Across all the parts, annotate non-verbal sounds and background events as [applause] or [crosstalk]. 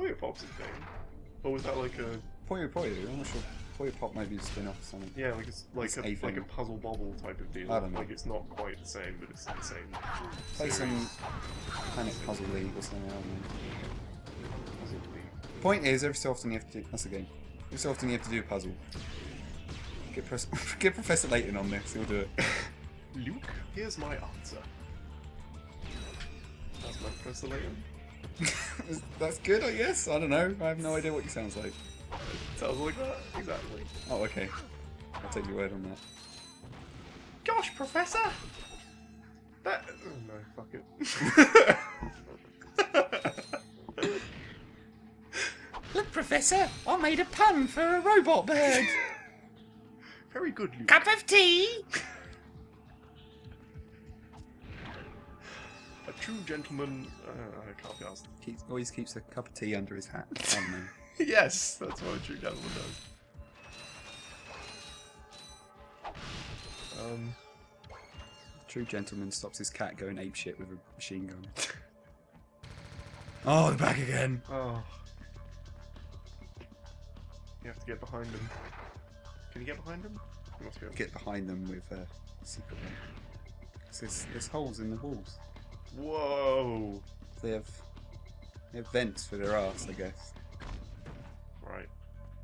Puyo Pop's a thing. Or was that like a Puyo Puyo, I'm not sure. Puyo Pop maybe a spin off or something. yeah, like it's like It's a a like a puzzle bobble type of deal. I don't know. Like it's not quite the same, but it's the same. Play series. some Planet Puzzle League or something, I don't know. Puzzle League. Point is, every so often you have to do. That's a game. Every so often you have to do a puzzle. Get, Pres- [laughs] get Professor Layton on this, he'll do it. [laughs] Luke, here's my answer. That's my Professor Layton. That's good, I guess. I don't know. I have no idea what he sounds like. Sounds like that. Exactly. Oh, okay. I'll take your word on that. Gosh, Professor! That. Oh no, fuck it. [laughs] Look, Professor, I made a pun for a robot bird. [laughs] Very good, Luke. Cup of tea. [laughs] A true gentleman. Uh, I can't be asked. Keeps, always keeps a cup of tea under his hat. I don't know. yes, that's what a true gentleman does. Um, True gentleman stops his cat going ape shit with a machine gun. oh, they're back again. oh. You have to get behind them. Can you get behind them? You must be able to. Get behind them with a secret way. 'Cause There's, there's holes in the walls. Whoa! They have, they have vents for their ass, I guess. Right.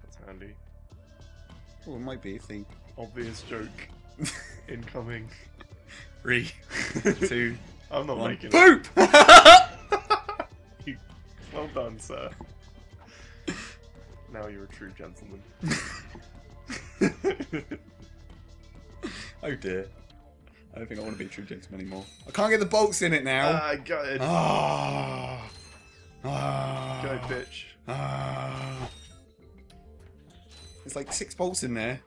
That's handy. Well, it might be if they. Obvious joke. [laughs] Incoming. Three, [laughs] two, I'm not one. making it. Poop! You- Well done, sir. Now you're a true gentleman. [laughs] oh dear. I don't think I want to be a true gentleman anymore. I can't get the bolts in it now. Ah, go ahead. Ah. Ah. Go, bitch. Ah. There's like six bolts in there.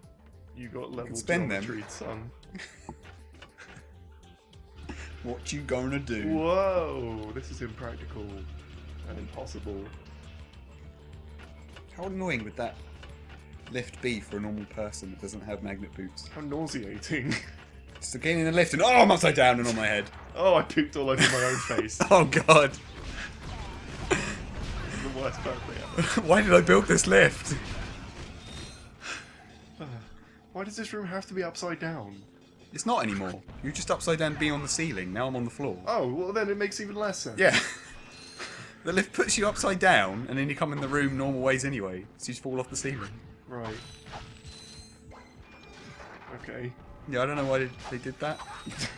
You got level spend them. geometry, son. [laughs] What you gonna do? Whoa! This is impractical and impossible. How annoying would that lift be for a normal person that doesn't have magnet boots? How nauseating. [laughs] Get in the lift and oh, I'm upside down and on my head. Oh, I pooped all over my own [laughs] face. Oh god. the worst birthday ever. [laughs] Why did I build this lift? [sighs] Why does this room have to be upside down? It's not anymore. You're just upside down being on the ceiling. Now I'm on the floor. Oh, well then it makes even less sense. Yeah. [laughs] the lift puts you upside down and then you come in the room normal ways anyway. So you just fall off the ceiling. Right. Okay. Yeah, I don't know why they- they did that. [laughs]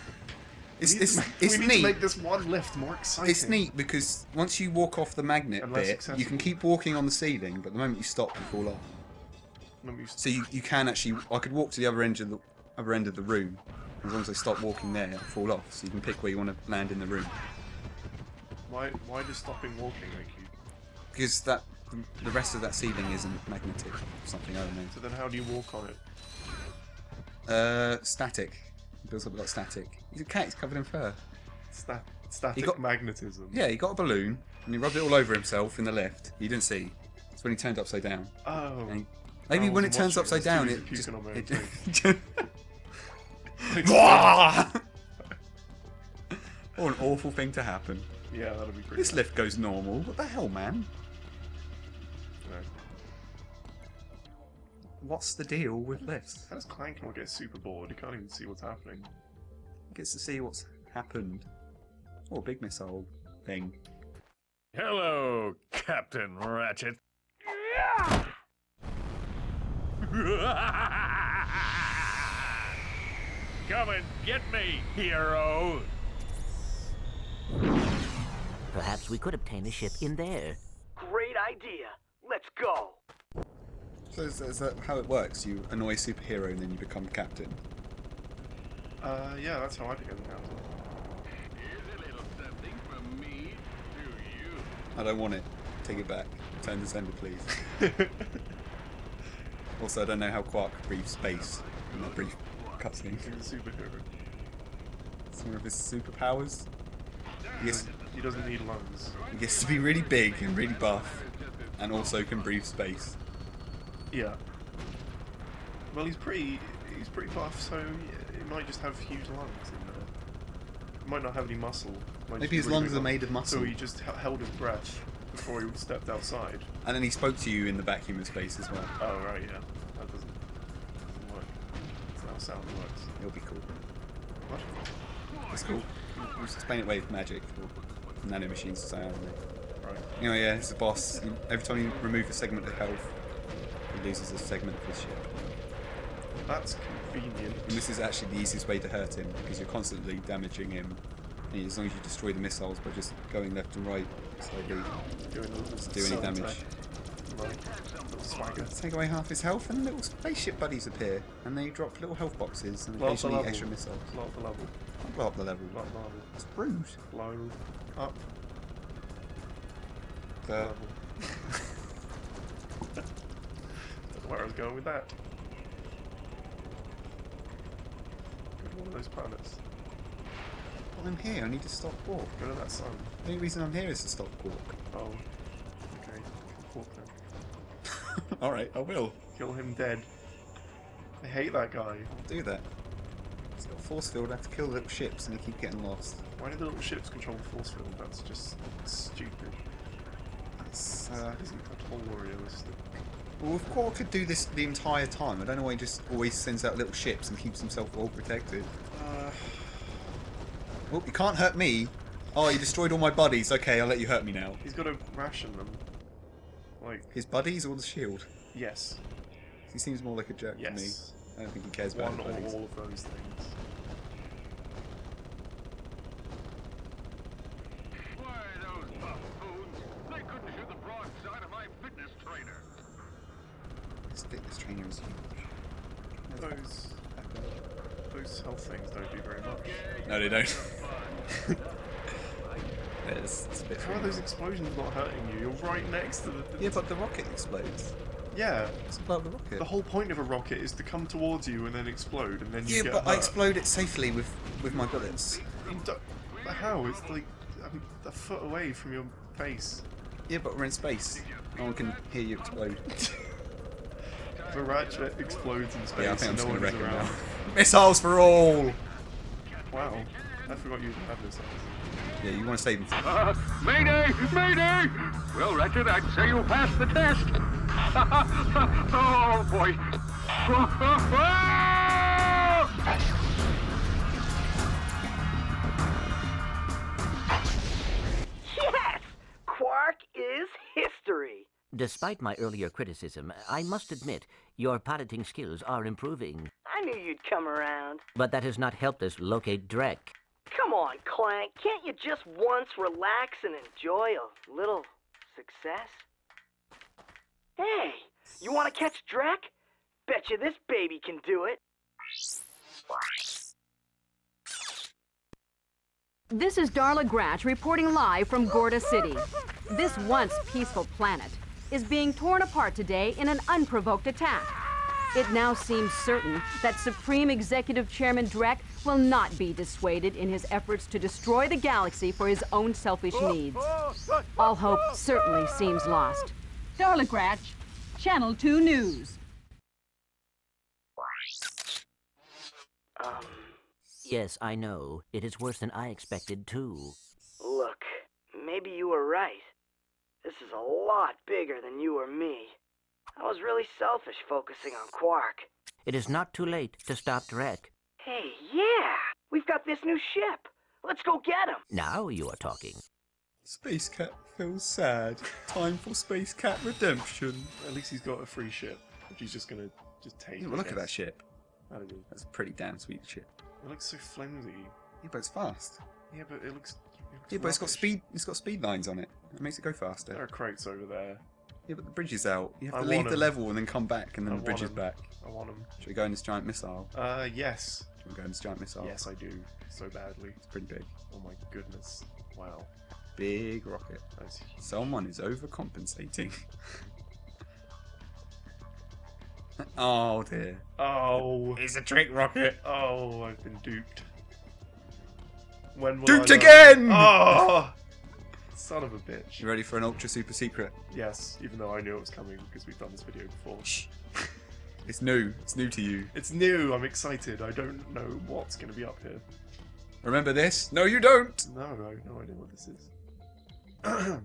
It's, We it's, to- it's we need neat. to make this one lift more exciting. It's neat because once you walk off the magnet And less bit, you can keep walking on the ceiling, but the moment you stop, you fall off. Let me s- So you, you can actually, I could walk to the other end of the other end of the room. As long as I stop walking there, I fall off. So you can pick where you want to land in the room. Why? Why does stopping walking make you? Because that the rest of that ceiling isn't magnetic. or Something I don't know. So then, how do you walk on it? Uh, static. It builds up a lot of static. He's a cat. He's covered in fur. Stat- static got- magnetism. Yeah, he got a balloon and he rubbed it all over himself in the lift. You didn't see. It's when he turned upside down. Oh. He- maybe when it turns upside I was down, it just. puking on my It, face. oh, [laughs] [laughs] an awful thing to happen. yeah, that'll be pretty. This lift goes normal. What the hell, man? What's the deal with lifts? How does Clank not get super bored? He can't even see what's happening. He gets to see what's happened. Oh, big missile thing. Hello, Captain Ratchet. [laughs] Come and get me, hero. Perhaps we could obtain a ship in there. Great idea. Let's go. So is, is that how it works? You annoy a superhero and then you become captain. Uh, yeah, that's how I became captain. Here's a little something from me to you. I don't want it. Take it back. Turn the sender, please. [laughs] also, I don't know how Qwark breathes space in that brief cutscene. He's a superhero. Some of his superpowers. He He doesn't need lungs. he gets to be really big and really buff, and also can breathe space. Yeah. Well, he's pretty. He's pretty buff, so he, he might just have huge lungs. In there. He might not have any muscle. Maybe be his lungs are made of muscle. So he just held his breath. before he stepped outside. And then he spoke to you in the vacuum of space as well. Oh right, yeah. That doesn't, doesn't work. That's not how sound works. It'll be cool. What? It's cool. We'll explain it away with magic. Or nanomachines to say, I don't know. Right. Anyway, yeah, it's the boss. Every time you remove a segment of health, he loses a segment of his ship. That's convenient. And this is actually the easiest way to hurt him because you're constantly damaging him. And as long as you destroy the missiles by just going left and right a little do any damage. Right. Take away half his health, and little spaceship buddies appear, and they drop little health boxes and Blow occasionally extra missiles. Blow up the level. Don't blow up the level. Blow up the level. It's rude. Blow up The level. Don't know where I was going with that. Go to one of those planets. well, I'm here. I need to stop walk. Go to that sun. The only reason I'm here is to stop walk. Oh. Okay. Walk then. [laughs] All right, I will. Kill him dead. I hate that guy. I'll do that. He's got a force field. I have to kill the little ships, and they keep getting lost. Why do the little ships control the force field? That's just stupid. That's, That uh, isn't at all realistic. Well, if Qwark could do this the entire time, I don't know why he just always sends out little ships and keeps himself well protected. Uh, Well, you can't hurt me. Oh, you destroyed all my buddies. Okay, I'll let you hurt me now. he's got to ration them. Like, His buddies or the shield? yes. He seems more like a jerk to me. I don't think he cares about One or all of those things. Why, those buffoons! They couldn't shoot the broadside of my fitness trainer. His fitness trainer is huge. Those, those health things don't do very much. No, they don't. [laughs] it's, it's a bit How are those explosions not hurting you? You're right next to the. Yeah, but the rocket explodes. Yeah. It's about the rocket. The whole point of a rocket is to come towards you and then explode, and then you yeah, get but I explode it safely with with my bullets. You don't- but how? It's like um, a foot away from your face. Yeah, but we're in space. No one can hear you explode. [laughs] If a ratchet explodes in space, yeah, I think I'm just no gonna one is wreck him around. now. [laughs] Missiles for all! Wow, I forgot you had missiles. Yeah, you want to save him. Uh, mayday! Mayday! Well, Ratchet, I'd say you passed the test. [laughs] oh, boy. [laughs] Yes! Qwark is history. Despite my earlier criticism, I must admit your piloting skills are improving. I knew you'd come around. But that has not helped us locate Drek. Come on, Clank. Can't you just once relax and enjoy a little success? Hey, you want to catch Drek? Bet you this baby can do it. This is Darla Gratch reporting live from Gorda City. This once peaceful planet is being torn apart today in an unprovoked attack. It now seems certain that Supreme Executive Chairman Drek will not be dissuaded in his efforts to destroy the galaxy for his own selfish needs. All hope certainly seems lost. Darla Gratch, Channel 2 News. Um, Yes, I know. It is worse than I expected, too. look, maybe you were right. This is a lot bigger than you or me. I was really selfish focusing on Qwark. It is not too late to stop Drek. Hey, yeah! We've got this new ship. Let's go get him. Now you are talking. Space Cat feels sad. Time for Space Cat redemption. At least he's got a free ship, which he's just gonna just take. Yeah, well, look at that ship. That'll do. That's a pretty damn sweet ship. It looks so flimsy. Yeah, but it's fast. Yeah, but it looks. It looks Yeah, but it's got speed. It's got speed lines on it. It makes it go faster. There are crates over there. Yeah, but the bridge is out. You have I to leave want the 'em. level and then come back, and then I the bridge is is 'em. back. I want them. Should we go in this giant missile? Uh, yes. Should we go in this giant missile? Yes, I do. So badly. It's pretty big. Oh my goodness. Wow. Big rocket. That's huge. Someone is overcompensating. [laughs] oh dear. Oh. It's a trick rocket. Oh, I've been duped. When will Duped I learn? again! Oh! Son of a bitch. You ready for an ultra super secret? Yes, even though I knew it was coming because we've done this video before. It's new. It's new to you. It's new. I'm excited. I don't know what's going to be up here. Remember this? No, you don't. No, I have no idea what this is. [clears throat]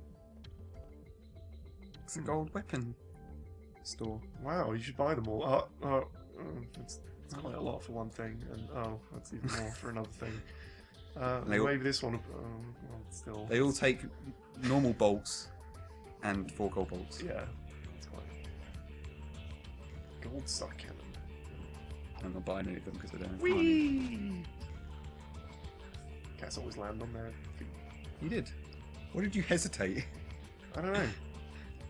the gold weapon store. Wow, you should buy them all. Oh, oh, oh it's, it's quite a lot for one thing, and oh, that's even more for another thing. Uh, They all- this one. Um, well, still. They all take normal bolts and four gold bolts. Yeah, it's. Gold star cannon. I'm not buying any of them because I don't have. Whee! Cats always land on their feet. You did. Why did you hesitate? I don't know. [laughs]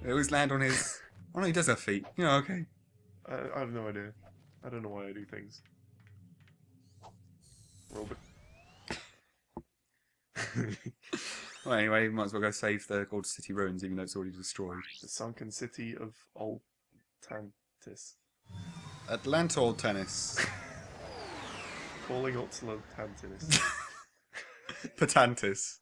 They always land on his. Oh no, he does have feet. Yeah, okay. I, I have no idea. I don't know why I do things. Robot. [laughs] Well, anyway, might as well go save the Gold City ruins, even though it's already destroyed. the sunken city of Altantis. Atlantol tennis. [laughs] Calling Atlantis. [laughs] Patantis.